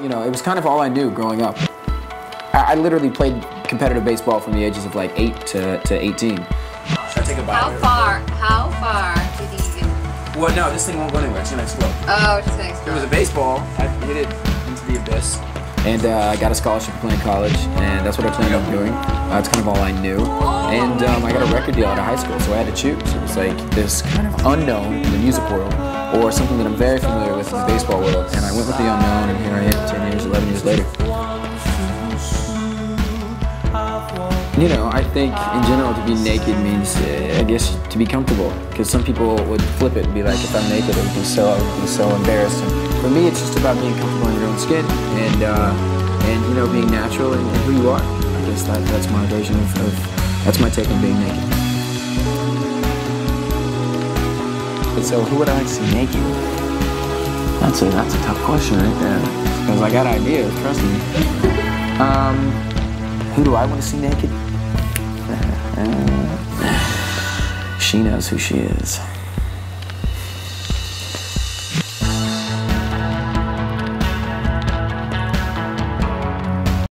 you know, it was kind of all I knew growing up. I, I literally played competitive baseball from the ages of like 8 to, to 18. Should I take a How far? How far do you think you? Well, no, this thing won't go anywhere. It's gonna explode. Oh, it's gonna If it was a baseball, I'd hit it into the abyss. And uh, I got a scholarship to play in college, and that's what I planned on doing. Uh, that's kind of all I knew. And um, I got a record deal out of high school, so I had to choose. It was like this kind of unknown in the music world, or something that I'm very familiar with in the baseball world. And I went with the unknown, and here I am 10 years, 11 years later. You know, I think in general to be naked means, uh, I guess, to be comfortable. Because some people would flip it and be like, if I'm naked, I would be so, I would be so embarrassed. And for me, it's just about being comfortable in your own skin and, uh, and you know, being natural and, and who you are. I guess that, that's my version of, of, that's my take on being naked. So, who would I like to see naked? That's a that's a tough question right there. Because I got ideas, trust me. Um, who do I want to see naked? she knows who she is.